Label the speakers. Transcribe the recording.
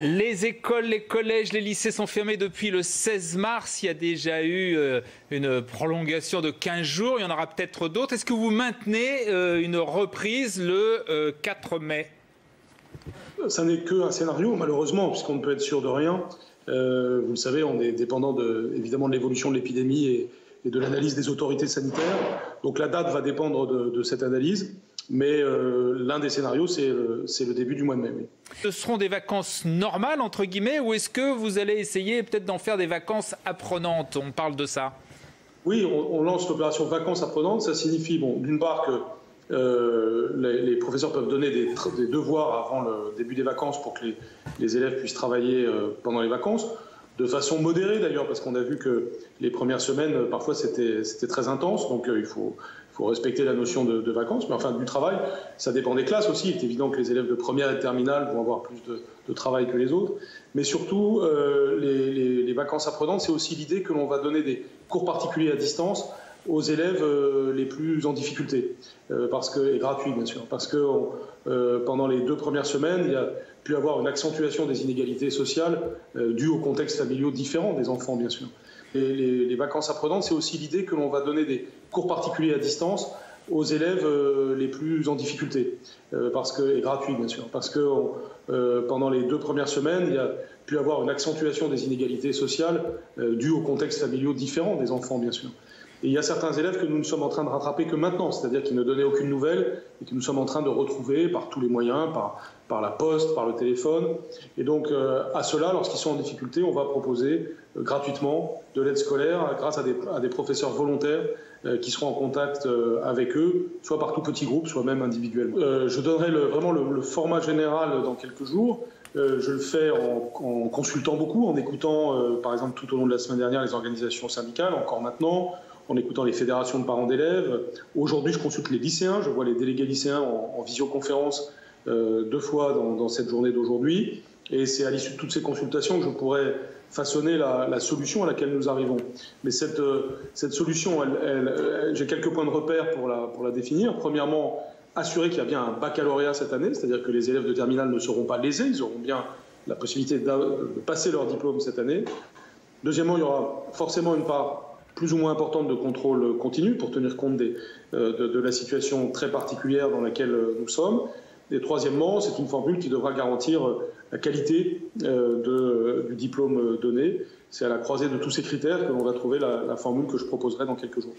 Speaker 1: Les écoles, les collèges, les lycées sont fermés depuis le 16 mars. Il y a déjà eu euh, une prolongation de 15 jours. Il y en aura peut-être d'autres. Est-ce que vous maintenez euh, une reprise le 4 euh, mai?
Speaker 2: Ça n'est qu'un scénario, malheureusement, puisqu'on ne peut être sûr de rien. vous le savez, on est dépendant de, évidemment de l'évolution de l'épidémie et, de l'analyse des autorités sanitaires. Donc la date va dépendre de cette analyse. Mais euh, l'un des scénarios, c'est le, début du mois de mai.
Speaker 1: Ce seront des vacances normales, entre guillemets, ou est-ce que vous allez essayer peut-être d'en faire des vacances apprenantes? On parle de ça.
Speaker 2: Oui, on, lance l'opération vacances apprenantes. Ça signifie, bon, d'une part que euh, les, professeurs peuvent donner des, devoirs avant le début des vacances pour que les, élèves puissent travailler euh, pendant les vacances, de façon modérée d'ailleurs, parce qu'on a vu que les premières semaines, parfois, c'était très intense. Donc, il faut, faut respecter la notion de, vacances, mais enfin du travail, ça dépend des classes aussi. Il est évident que les élèves de première et de terminale vont avoir plus de, travail que les autres, mais surtout euh, les, vacances apprenantes, c'est aussi l'idée que l'on va donner des cours particuliers à distance aux élèves euh, les plus en difficulté, euh, parce que, et gratuit bien sûr, parce que pendant les deux premières semaines, il y a pu avoir une accentuation des inégalités sociales dues aux contextes familiaux différents des enfants bien sûr. Les, vacances apprenantes, c'est aussi l'idée que l'on va donner des cours particuliers à distance aux élèves euh, les plus en difficulté, euh, parce que, et gratuit bien sûr, parce que euh, pendant les deux premières semaines, il y a pu avoir une accentuation des inégalités sociales dues aux contextes familiaux différents des enfants bien sûr. Et il y a certains élèves que nous ne sommes en train de rattraper que maintenant, c'est-à-dire qu'ils ne donnaient aucune nouvelle et que nous sommes en train de retrouver par tous les moyens, par, par la poste, par le téléphone. Et donc euh, à cela, lorsqu'ils sont en difficulté, on va proposer euh, gratuitement de l'aide scolaire grâce à des, professeurs volontaires euh, qui seront en contact avec eux, soit par tout petit groupe, soit même individuellement. je donnerai vraiment le, format général dans quelques jours. je le fais en, en, consultant beaucoup, en écoutant, par exemple, tout au long de la semaine dernière, les organisations syndicales, encore maintenant, en écoutant les fédérations de parents d'élèves. Aujourd'hui, je consulte les lycéens, je vois les délégués lycéens en, visioconférence euh, deux fois dans, cette journée d'aujourd'hui. Et c'est à l'issue de toutes ces consultations que je pourrais façonner la, solution à laquelle nous arrivons. Mais cette, euh, solution, j'ai quelques points de repère pour la, définir. Premièrement, assurer qu'il y a bien un baccalauréat cette année, c'est-à-dire que les élèves de terminale ne seront pas lésés, ils auront bien la possibilité de passer leur diplôme cette année. Deuxièmement, il y aura forcément une part plus ou moins importante de contrôle continu pour tenir compte euh, de, la situation très particulière dans laquelle euh, nous sommes. Et troisièmement, c'est une formule qui devra garantir euh, la qualité du diplôme donné. C'est à la croisée de tous ces critères que l'on va trouver la formule que je proposerai dans quelques jours.